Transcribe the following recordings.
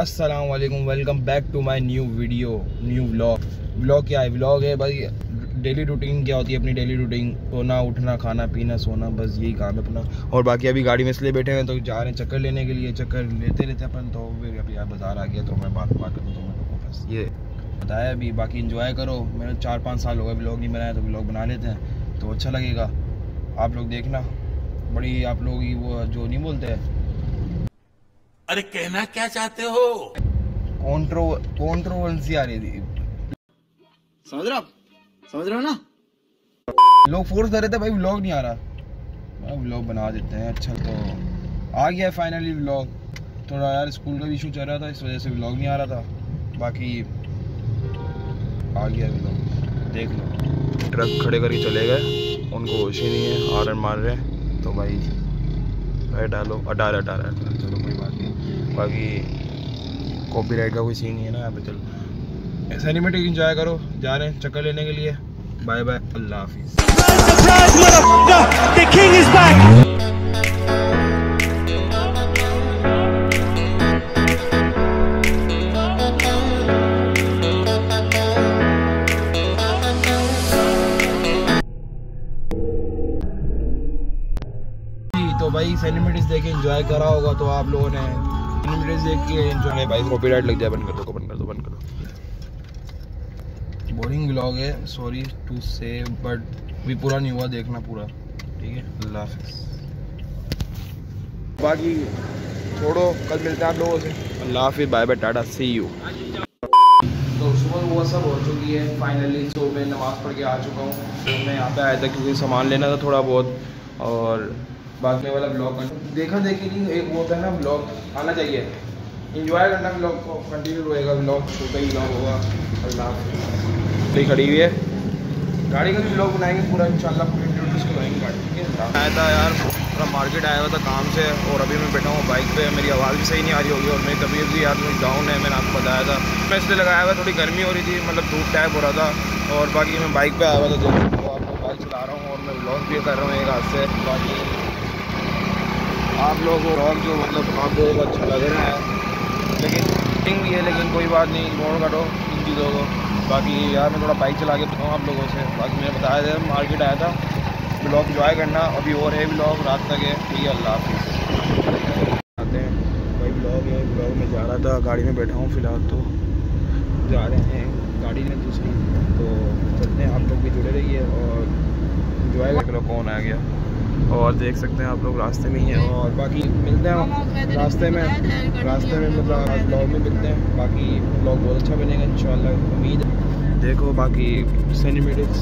अस्सलाम वालेकुम welcome back to my new video new vlog vlog क्या है? व्लॉग है भाई डेली रूटीन क्या होती है? अपनी डेली रूटीन सोना, उठना, खाना, पीना, सोना, बस यही काम है अपना। और बाकी अभी गाड़ी में इसलिए बैठे हैं तो जा रहे हैं चक्कर लेने के लिए। चक्कर लेते रहते अपन तो फिर अभी यार बाज़ार आ गया तो मैं बात बात करूँ तो मैं बस ये। बताया अभी, बाकी इंजॉय करो। मैंने चार पाँच साल हो गए ब्लॉग नहीं बनाया तो ब्लॉग बना लेते हैं। तो अच्छा लगेगा। आप लोग देखना। बड़ी आप लोग वो जो नहीं बोलते अरे कहना क्या चाहते हो? कॉन्ट्रो कॉन्ट्रोवर्सी आ रही थी। समझ रहे आप? समझ रहे हो ना? लोग फोर्स कर रहे थे भाई व्लॉग नहीं आ रहा। मैं व्लॉग बना देते हैं अच्छा तो। आ गया है फाइनली व्लॉग थोड़ा यार स्कूल का भी इशू चल रहा था इस वजह से व्लॉग नहीं आ रहा था। बाकी आ गया व्लॉग देख लो। ट्रक खड़े करके चले गए। उनको होश ही नहीं है हॉर्न मार रहे हैं। तो भाई भाई डालो अठारह अठारह चलो कोई बात बाकी कॉपीराइट का कोई सीन नहीं है ना यहाँ पे, चलो। सिनेमेटिक इंजॉय करो, जा रहे हैं चक्कर लेने के लिए। बाय बाय अल्लाह हाफिज़। तो भाई सिनेमेटिक्स देख के एंजॉय करा होगा तो आप लोगों ने सिनेमेटिक्स देख के एंजॉय भाई कॉपीराइट लग जाए बंद कर दो बंद कर दो बंद कर दो बोरिंग ब्लॉग है सॉरी टू से बट भी पूरा नहीं हुआ देखना पूरा ठीक है अल्लाह हाफिज़ बाकी छोड़ो कल मिलते हैं आप लोगों से। अल्लाह हाफिज़ bye bye tata see you तो सुबह वो सब हो चुकी है फाइनली सो मैं नमाज़ पढ़ के आ चुका हूँ। तो मैं यहाँ पे आया था क्योंकि सामान लेना था थोड़ा बहुत और बाकी वाला ब्लॉग देखा देखी नहीं एक वो होता है ना ब्लॉग आना चाहिए। इंजॉय करना ब्लॉग को कंटिन्यू रहेगा ब्लॉग छोटा ही ब्लॉग होगा अल्लाह खड़ी हुई है। गाड़ी का भी ब्लॉग बनाएँगे पूरा इंशाल्लाह पूरी इंट्रोड्यूस करवाएँगे गाड़ी ठीक है? आया था यार पूरा मार्केट आया हुआ था काम से और अभी मैं बैठा हूँ बाइक पे मेरी आवाज़ भी सही नहीं आ रही होगी और मेरी तबीयत भी यार डाउन है मैंने आपको बताया था। मैं इसलिए लगाया हुआ थोड़ी गर्मी हो रही थी मतलब धूप टाइप हो रहा था और बाकी मैं बाइक पे आया हुआ था तो आपको बाइक चला रहा हूँ और मैं ब्लॉग भी कर रहा हूँ एक हाथ से। बाकी आप लोग ब्लॉग जो मतलब आप लोगों को अच्छा लग रहा है। लेकिन फिटिंग भी है, लेकिन कोई बात नहीं इग्नोर काटो इन चीज़ों को। बाकी यार, मैं थोड़ा बाइक चला के बताऊँ आप लोगों से। बाकी मैंने बताया था मार्केट आया था ब्लॉग इंजॉय करना। अभी और है ब्लॉग रात तक है। ठीक है, अल्लाह हाफिज़। आते हैं। भाई ब्लॉग है ब्लॉग में जा रहा था, गाड़ी में बैठा हूँ फ़िलहाल तो। जा रहे हैं, गाड़ी में दूसरी तो चलते हैं आप लोग भी जुड़े रहिए और इंजॉय कर लो, कौन आ गया? और देख सकते हैं आप लोग रास्ते में ही हैं। और बाकी मिलते हैं रास्ते में। रास्ते में मतलब ब्लॉग में मिलते हैं। बाकी ब्लॉग बहुत अच्छा बनेगा इन उम्मीद है। देखो बाकी सेंटीमीटर्स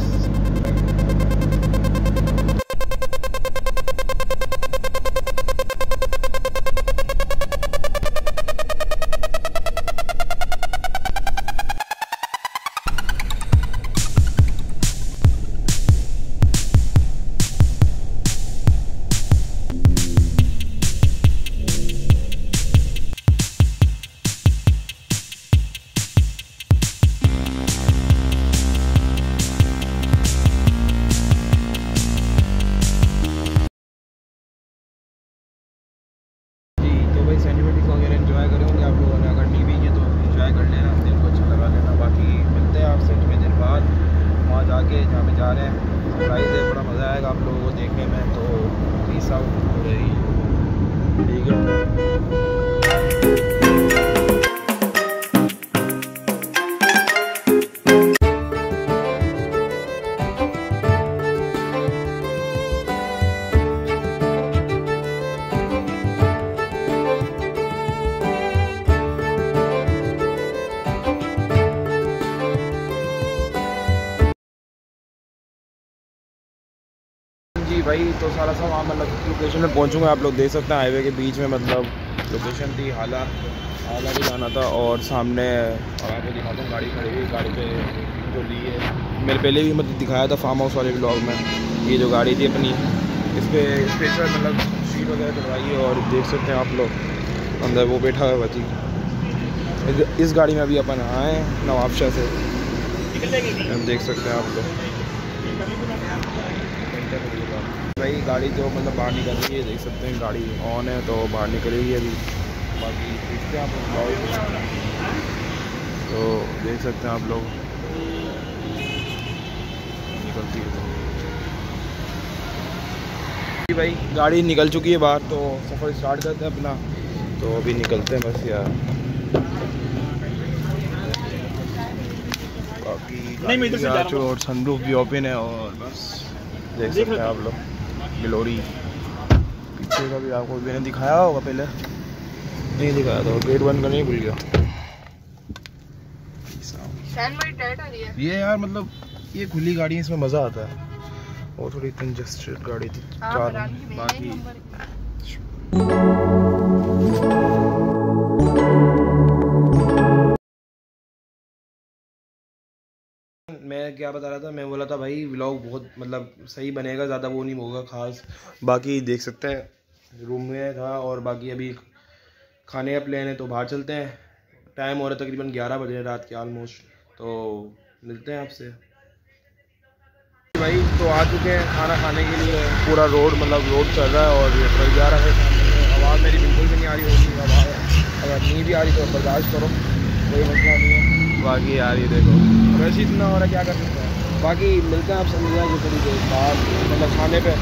तो भाई तो सारा सा वहाँ मतलब लोकेशन में पहुँचूँगा, आप लोग देख सकते हैं हाईवे के बीच में मतलब लोकेशन थी, हाला हाला भी जाना था और सामने और आपको दिखाता हूँ, गाड़ी खड़ी हुई, गाड़ी पे जो ली है। मैंने पहले भी मतलब दिखाया था फार्म हाउस वाले ब्लॉग में, ये जो गाड़ी थी अपनी, इस पर स्पेशल मतलब सीट वगैरह चढ़वाई है और देख सकते हैं आप लोग, अंदर वो बैठा हुआ थी इस गाड़ी में अभी अपन आए नवाबशाह से। हम देख सकते हैं आप लोग। भाई गाड़ी तो मतलब बाहर निकल रही है देख सकते हैं गाड़ी ऑन है तो बाहर निकलेगी अभी। बाकी देखते हैं आप लोग तो देख सकते हैं आप लोग। निकलती है तो। भाई गाड़ी निकल चुकी है बाहर तो सफ़र स्टार्ट करते हैं अपना। तो अभी निकलते हैं बस यार। बाकी जा। और सनरूफ भी ओपन है और बस देख सकते हैं आप लोग। गिलोरी पीछे का भी आपको मैंने दिखाया होगा पहले। नहीं दिखाया था गेट बंद करने ही भूल गया। है। ये यार मतलब ये खुली गाड़ी है इसमें मज़ा आता है। और थोड़ी कंजस्टेड गाड़ी थी हाँ, चार बाकी क्या बता रहा था? मैं बोला था, भाई व्लॉग बहुत मतलब सही बनेगा, ज़्यादा वो नहीं होगा खास। बाकी देख सकते हैं रूम में था और बाकी अभी खाने का प्लान है तो बाहर चलते हैं। टाइम हो रहा है तकरीबन ग्यारह बजे रात के ऑलमोस्ट तो मिलते हैं आपसे। भाई तो आ चुके हैं खाना खाने के लिए। पूरा रोड मतलब रोड चल रहा है और ये ट्रक जा रहा है। आवाज़ मेरी बिल्कुल भी नहीं आ रही होगी। आवाज़ अगर नहीं भी आ रही तो बर्दाश्त करो। कोई मसला नहीं है। बाकी यार ये देखो। वैसे इतना हो रहा क्या कर सकते हैं? बाकी मिलते हैं आप समझ जाएँगे थोड़ी देर बाद मतलब खाने पे।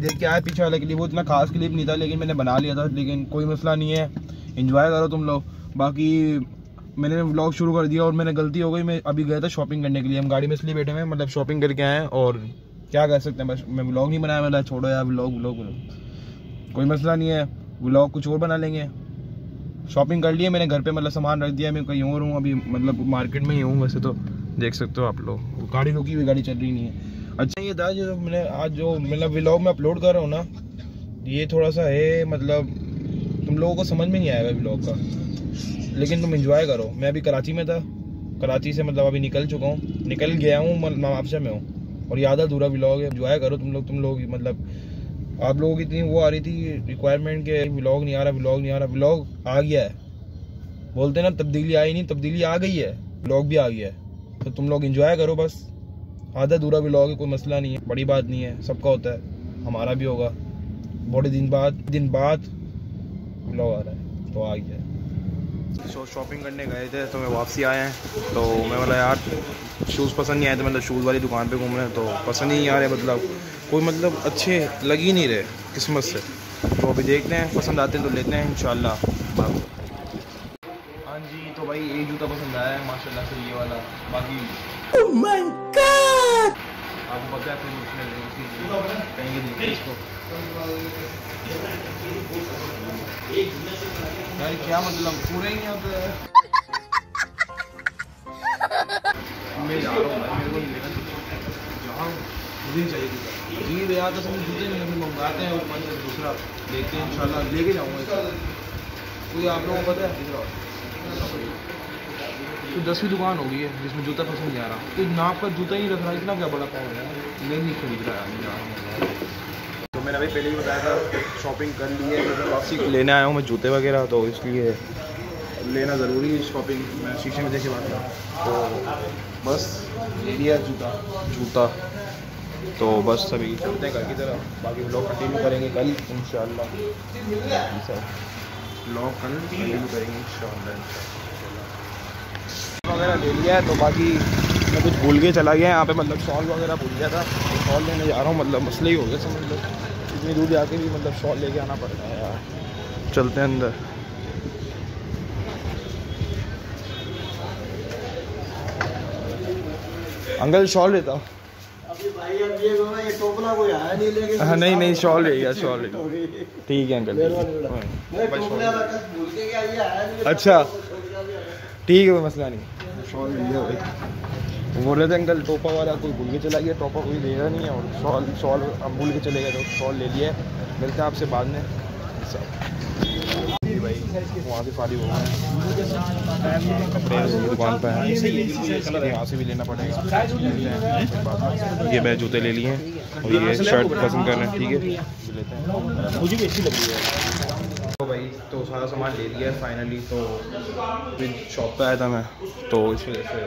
देख के आया पीछे वाले के लिए वो इतना खास क्लिप नहीं था, लेकिन मैंने बना लिया था, लेकिन कोई मसला नहीं है। इंजॉय करो तुम लोग। बाकी मैंने व्लॉग शुरू कर दिया और मैंने गलती हो गई, मैं अभी गया था शॉपिंग करने के लिए। हम गाड़ी में इसलिए बैठे हुए हैं मतलब शॉपिंग करके आए हैं और क्या कर सकते हैं, बस मैं व्लॉग नहीं बनाया मतलब छोड़ो यार व्लॉग व्लॉग कोई मसला नहीं है व्लॉग कुछ और बना लेंगे। शॉपिंग कर लिए, मैंने घर पे मतलब सामान रख दिया, मैं कहीं और हूँ, अभी मतलब मार्केट में ही हूँ वैसे तो देख सकते हो आप लोग। गाड़ी रुकी हुई, गाड़ी चल रही नहीं है। अच्छा ये था जो मैंने आज जो मतलब व्लॉग में अपलोड कर रहा हूँ ना, ये थोड़ा सा है मतलब तुम लोगों को समझ में नहीं आएगा व्लॉग का। लेकिन तुम इंजॉय करो। मैं अभी कराची में था, कराची से मतलब अभी निकल चुका हूँ। निकल गया हूँ मुआवजा में हूँ। और याद अधूरा व्लॉग है। इंजॉय करो तुम लोग तुम लोग मतलब आप लोगों की इतनी वो आ रही थी रिक्वायरमेंट के व्लॉग नहीं आ रहा व्लॉग नहीं आ रहा व्लॉग आ गया है। बोलते ना, तब्दीली आई नहीं, तब्दीली आ गई है व्लॉग भी आ गया है। तो तुम लोग इंजॉय करो बस। आधा दूरा व्लॉग है, कोई मसला नहीं है, बड़ी बात नहीं है, सबका होता है, हमारा भी होगा। बड़े दिन बाद दिन बाद व्लॉग आ रहा है तो आ गया शो शॉपिंग करने गए थे तो मैं वापसी आए हैं। तो मैं बोला, यार शूज़ पसंद नहीं आए थे मतलब शूज़ वाली दुकान पे घूम रहे हैं तो पसंद ही नहीं आ रहे मतलब कोई मतलब अच्छे लग ही नहीं रहे किस्मत से। तो अभी देखते हैं पसंद आते हैं तो लेते हैं इन हाँ जी तो भाई एक जूता पसंद आया है माशाल्लाह से ये वाला बाकी आपको पता है फिर उसमें कहेंगे नहीं इसको। यार क्या मतलब पूरा ही नहीं आता है। मैं जा रहा हूँ भाई, मेरे को नहीं लेना। जा रहा हूँ। मुझे नहीं चाहिए। जी भैया तो सब जूते नहीं फिर मंगवाते हैं और मन से दूसरा लेते हैं इंशाल्लाह लेके जाऊँगा कोई आप लोगों को पता है? इधर तो दसवीं दुकान हो गई है जिसमें जूता पसंद नहीं आ रहा। तो नाप का जूता ही रख रहा इतना क्या बड़ा पाउंड है? मैं नहीं खरीद रहा है हूँ तो मैंने अभी पहले ही बताया था शॉपिंग कर ली है तो वापसी लेने आया हूँ मैं जूते वगैरह तो इसलिए लेना ज़रूरी है शॉपिंग मैं शीशे में देखे बात तो बस ले लिया जूता। जूता। तो बस अभी चलते हैं घर की तरफ़। बाकी ब्लॉग कंटिन्यू करेंगे कल इन ब्लॉग कल कंटिन्यू करेंगे इन वगैरह ले लिया है तो बाकी मैं कुछ भूल के चला गया यहाँ पे मतलब शॉल वगैरह भूल गया था। तो शॉल लेने जा रहा हूँ मतलब मसले ही हो गया समझ लो। इतनी दूर जाके भी मतलब शॉल लेके आना पड़ रहा है यार। चलते हैं अंदर। अंकल शॉल लेता हाँ। नहीं नहीं शॉल ले गया शॉल ले ठीक है अंकल अच्छा। ठीक है कोई मसला नहीं। शॉल ले लिया भाई। बोल रहे थे अंकल टोपा वाला कोई भूल के चला गया टोपा कोई ले रहा नहीं है और शॉल शॉल अब भूल के चले गए तो शॉल ले लिया है। मिलते हैं आपसे बाद में। सब भाई वहाँ से फारिग हो गए कपड़े दुकान पर हैं। यहाँ से भी लेना पड़ेगा। हैं। ये मैं जूते ले लिए हैं और ये शर्ट पसंद कर रहे हैं ठीक है? मुझे भी अच्छी लग रही है। तो भाई तो सारा सामान ले लिया है फाइनली तो फिर शॉप पे आया था मैं। तो इस वजह से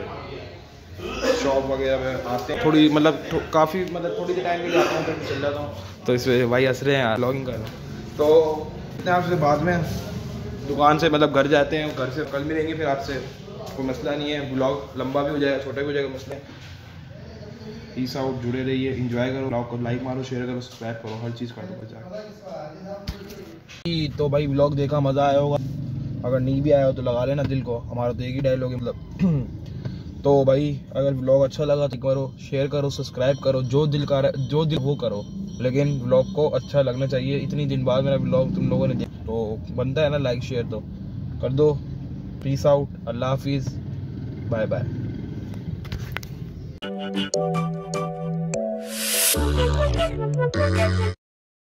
शॉप वगैरह में आते हैं। थोड़ी मतलब थो, काफ़ी मतलब थोड़ी देर टाइम के लिए आता हूँ तो चल जाता हूँ। तो इस वजह से भाई हंस रहे हैं यार लॉगिंग कर रहे हैं। तो इतने आपसे बाद में? दुकान से मतलब घर जाते हैं घर से कल मिलेंगे फिर आपसे। कोई मसला नहीं है ब्लॉग लंबा भी हो जाएगा छोटा भी हो जाएगा मसले पीस आउट जुड़े रहिए इंजॉय करो ब्लॉग को लाइक मारो शेयर करो सब्सक्राइब करो हर चीज़ कर दो बचा तो भाई ब्लॉग देखा मज़ा आया होगा। अगर नहीं भी आया हो तो लगा लेना दिल को हमारा तो एक ही डायलॉग है मतलब। तो भाई, अगर ब्लॉग अच्छा लगा तो करो शेयर करो सब्सक्राइब करो, जो दिल का जो दिल वो करो। लेकिन ब्लॉग को अच्छा लगना चाहिए। इतनी दिन बाद मेरा ब्लॉग तुम लोगों ने देखा तो बनता है ना लाइक शेयर तो। कर दो। पीस आउट अल्लाह हाफिज़ बाय बाय